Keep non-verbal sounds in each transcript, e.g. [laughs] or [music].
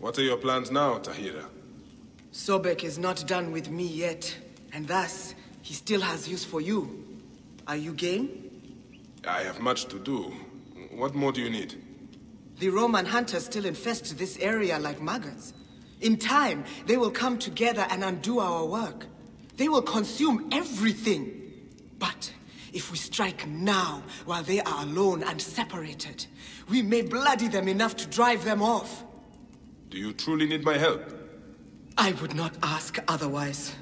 What are your plans now, Tahira? Sobek is not done with me yet, and thus, he still has use for you. Are you game? I have much to do. What more do you need? The Roman hunters still infest this area like maggots. In time, they will come together and undo our work. They will consume everything. But if we strike now, while they are alone and separated, we may bloody them enough to drive them off. Do you truly need my help? I would not ask otherwise.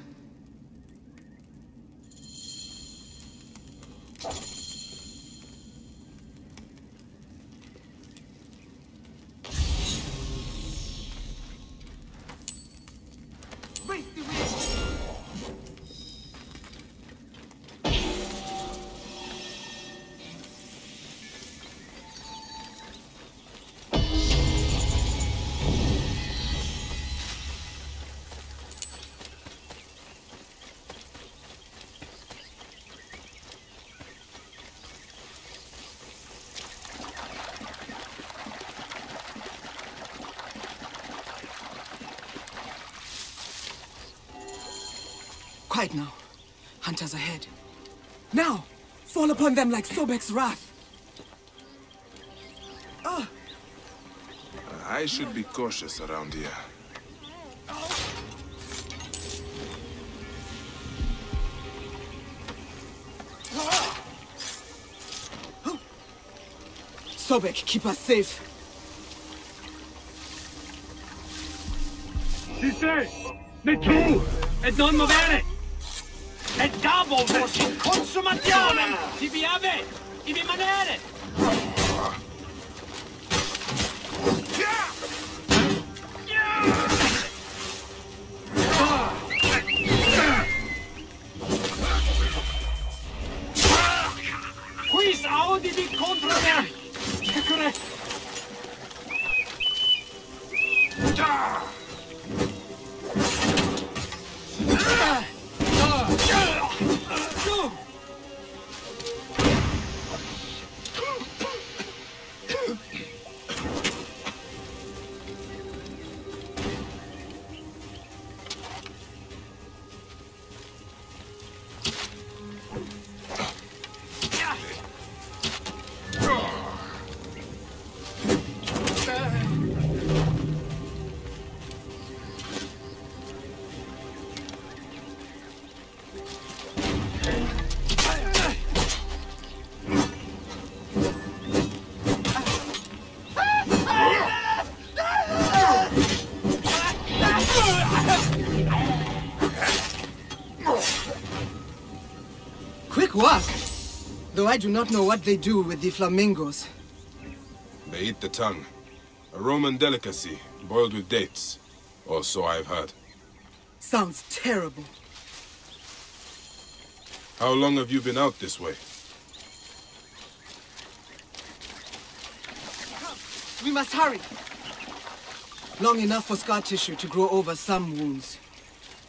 Quiet now. Hunters ahead. Now! Fall upon them like Sobek's wrath! Ah. I should be cautious around here. Sobek, keep us safe. Si sei! Ne tu! E non muovere! E double in consumazione! Ti vi ave! Ti vi manere! I do not know what they do with the flamingos. They eat the tongue. A Roman delicacy, boiled with dates. Or so I've heard. Sounds terrible. How long have you been out this way? We must hurry. Long enough for scar tissue to grow over some wounds.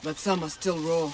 But some are still raw.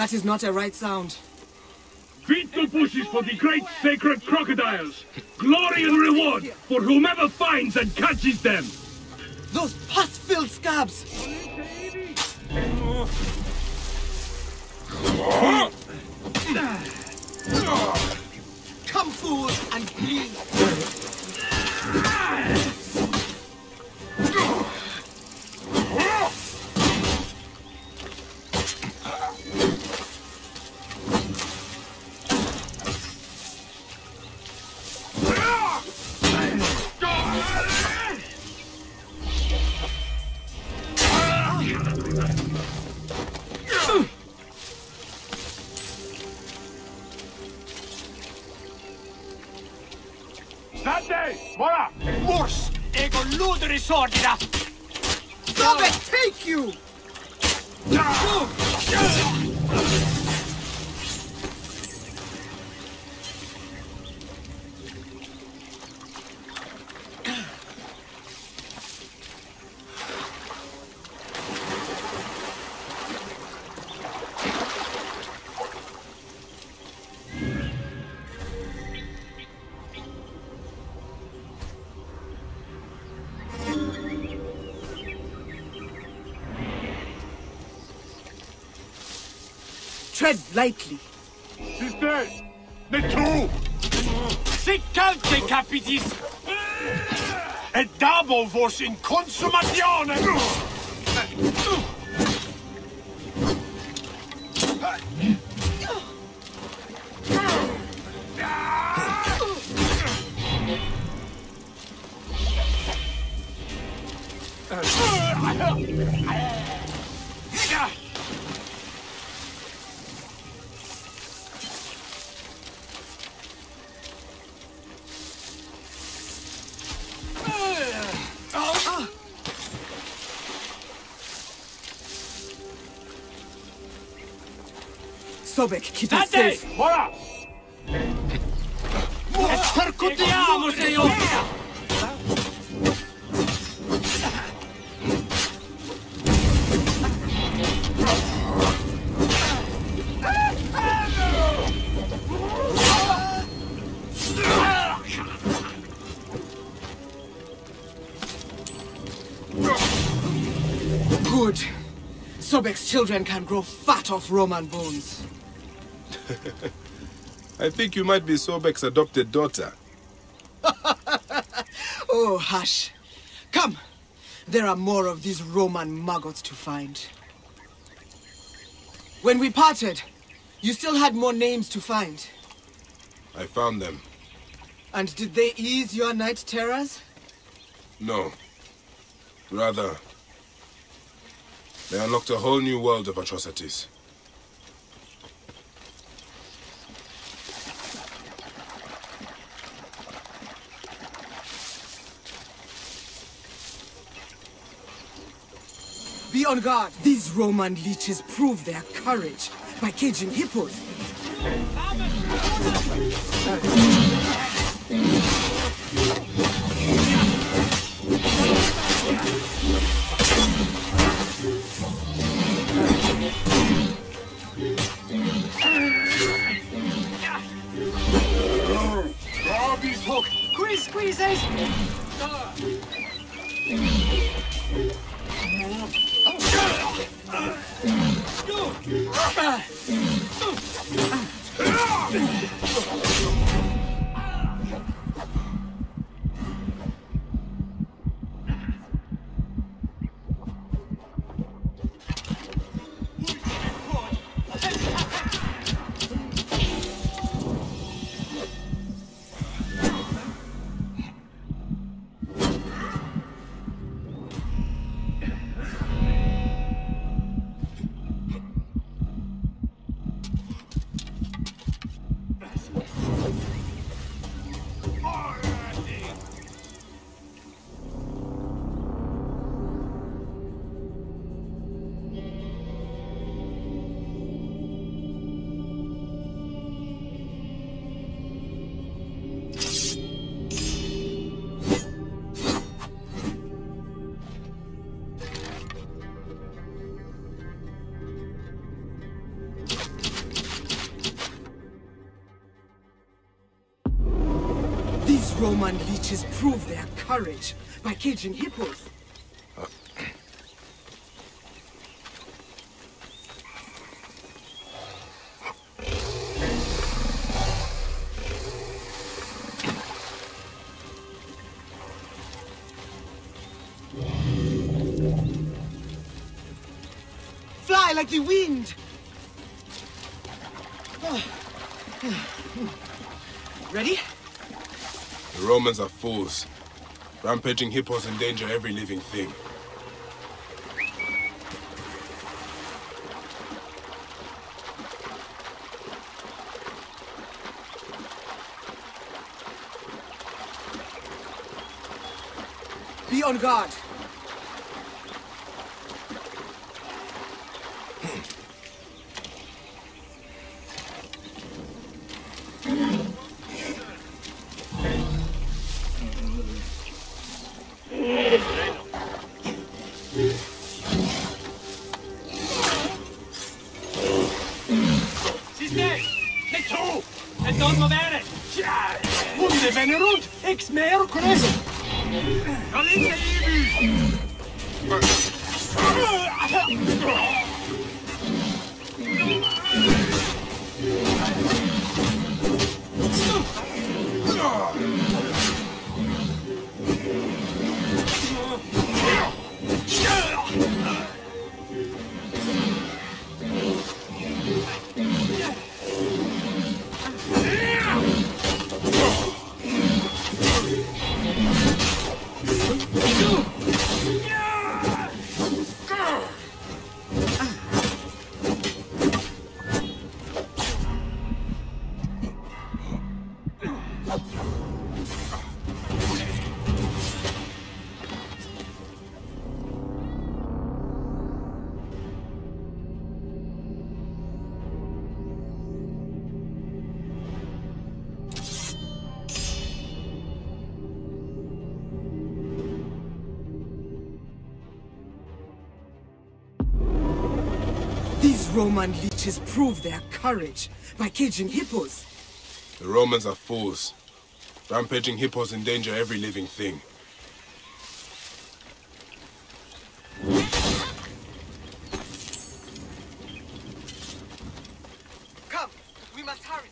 That is not a right sound. Beat the bushes for the great sacred crocodiles. Glory and reward for whomever finds and catches them. Those pus-filled scabs! Come, fools, and bleed! State! Mora! Mors! Ego luderi sordida! Sobek, take you! Tread lightly. Sister! The two! Siccante capitis! Et dabo vos in consumatione! Sobek, keep us State! safe. Mora! Et percutiamo, signor! Good. Sobek's children can grow fat off Roman bones. [laughs] I think you might be Sobek's adopted daughter. [laughs] Oh, hush. Come. There are more of these Roman maggots to find. When we parted, you still had more names to find. I found them. And did they ease your night terrors? No. Rather, they unlocked a whole new world of atrocities. On guard. These Roman leeches prove their courage by caging hippos. Bobby's hook! Squeeze, squeezes! Eh? Go! Roman leeches prove their courage by caging hippos. Fly like the wind! [sighs] Ready? The Romans are fools. Rampaging hippos endanger every living thing. Be on guard. nichts mehr Chris. Yeah! Roman leeches prove their courage by caging hippos. The Romans are fools. Rampaging hippos endanger every living thing. Come, we must hurry.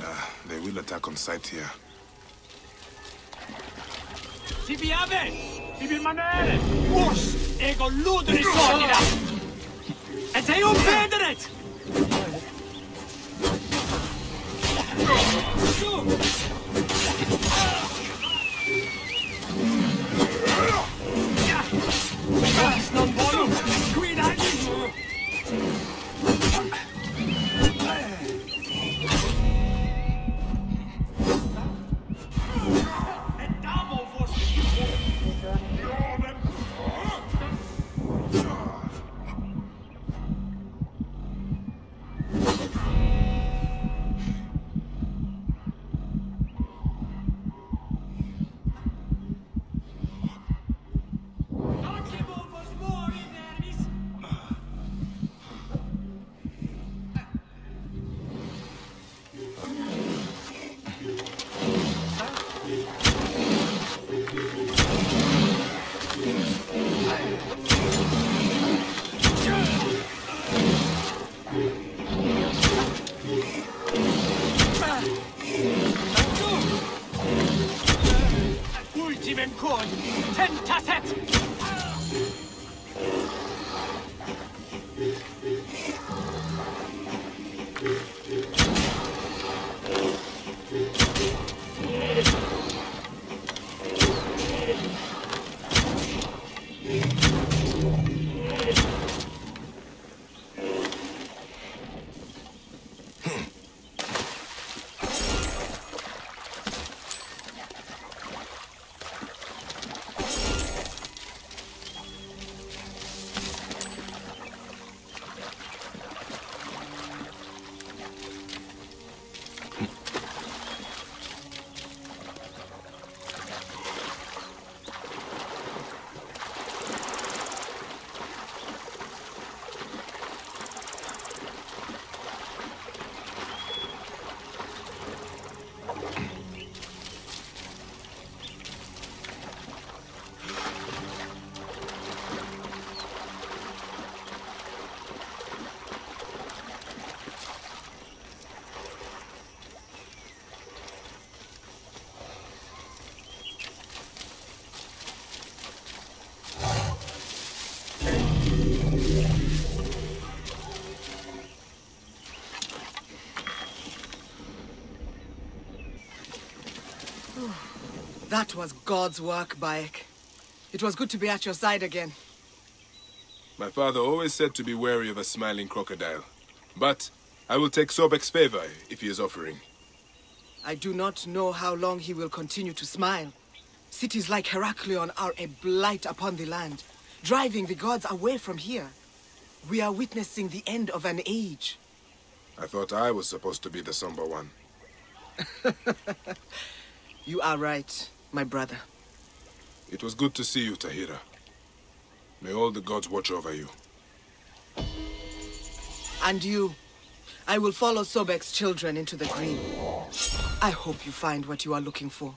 Ah, they will attack on sight here. Si piave! Si permanere! Urs! Ego ludri solida! Het hij ontbeder het! Zo! it. That was God's work, Bayek. It was good to be at your side again. My father always said to be wary of a smiling crocodile. But I will take Sobek's favor if he is offering. I do not know how long he will continue to smile. Cities like Heraklion are a blight upon the land, driving the gods away from here. We are witnessing the end of an age. I thought I was supposed to be the somber one. [laughs] You are right, my brother. It was good to see you, Tahira. May all the gods watch over you. And you. I will follow Sobek's children into the green. I hope you find what you are looking for.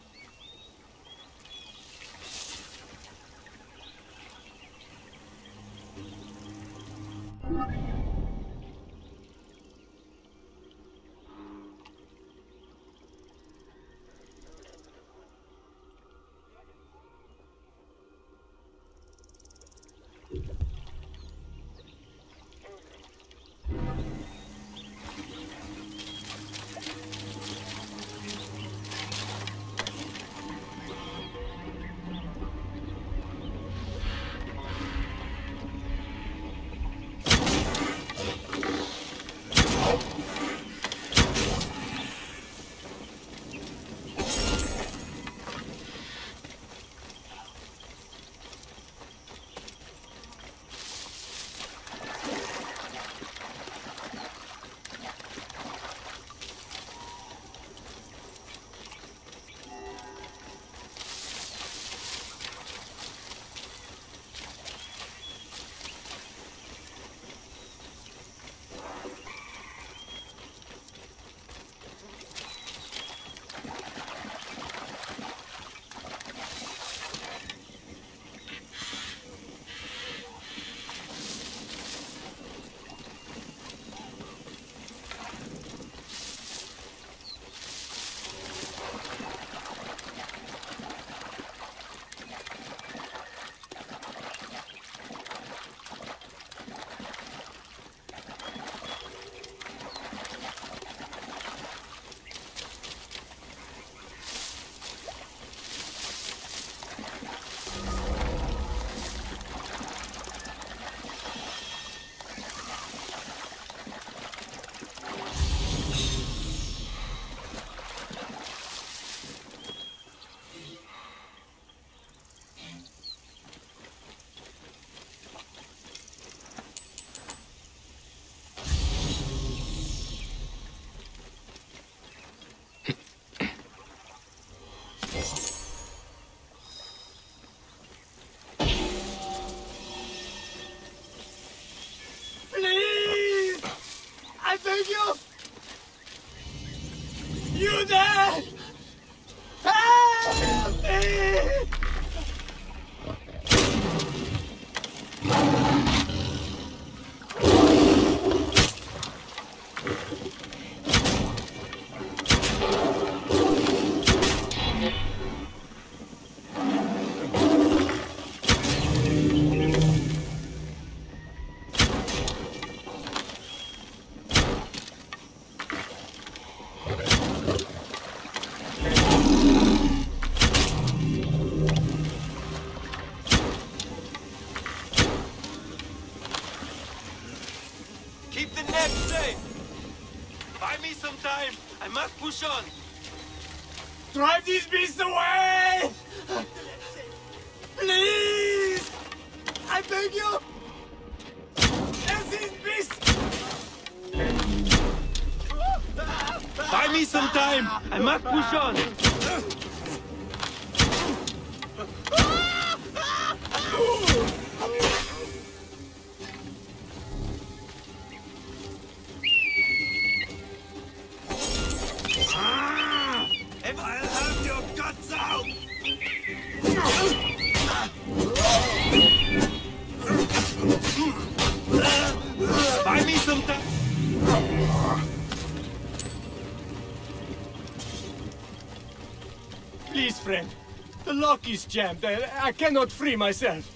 lock is jammed. I, I cannot free myself.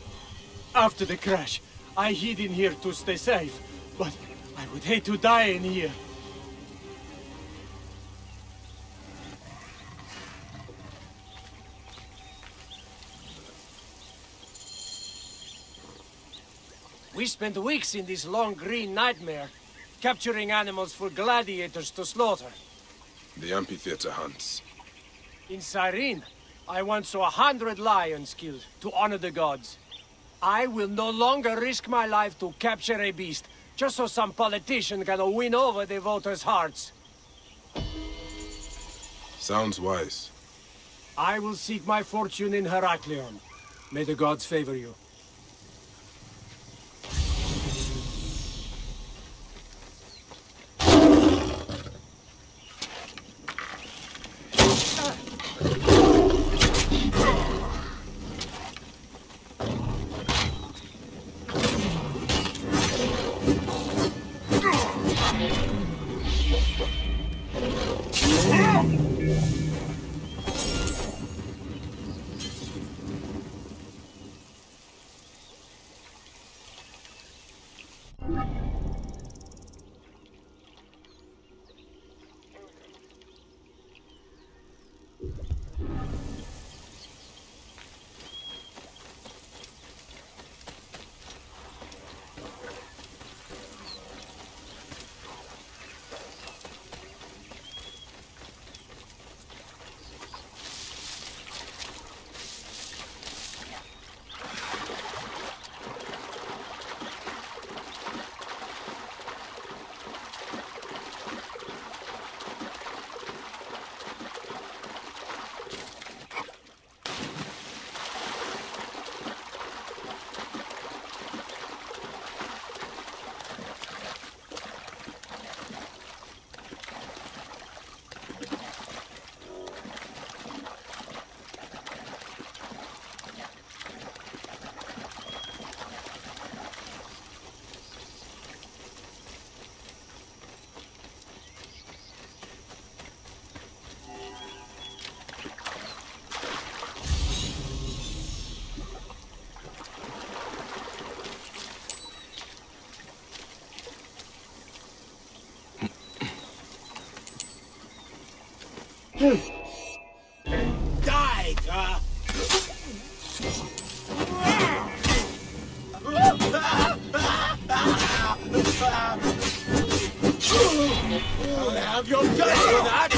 After the crash, I hid in here to stay safe, but I would hate to die in here. We spent weeks in this long green nightmare, capturing animals for gladiators to slaughter. The amphitheater hunts. In Cyrene, I once saw a hundred lions killed to honor the gods. I will no longer risk my life to capture a beast, just so some politician can win over the voters' hearts. Sounds wise. I will seek my fortune in Heraklion. May the gods favor you. Died, huh? I'll have your guts for that!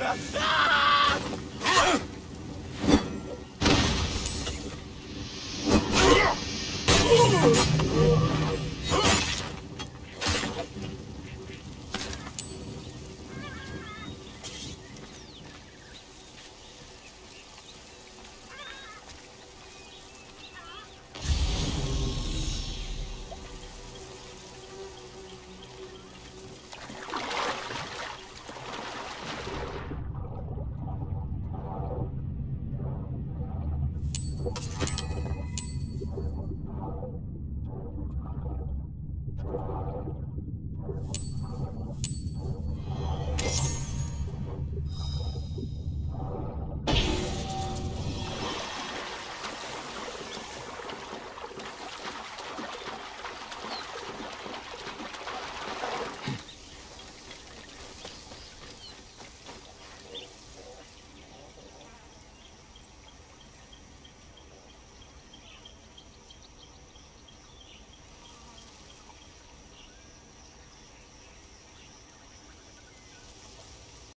[laughs] Ah!